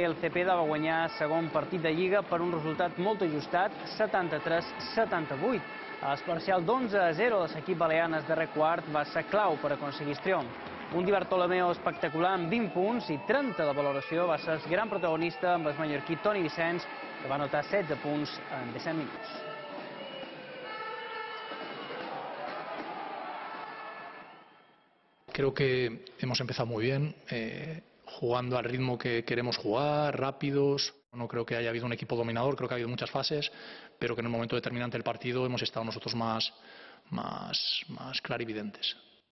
El Cepeda va guanyar segon partit de Lliga per un resultat molt ajustat, 73-78. A l'esparcial d'11 a 0 de l'equip baleanes de quart va ser clau per aconseguir triomf. Un Di espectacular amb 20 punts i 30 de valoració va ser el gran protagonista amb el mallorquí Toni Vicenç, que va anotar 16 punts en 17 minuts. Creo que hemos empezado muy bien. Eh, jugando al ritmo que queremos jugar, rápidos. No creo que haya habido un equipo dominador, creo que ha habido muchas fases, pero que en el momento determinante del partido hemos estado nosotros más, más, más clarividentes.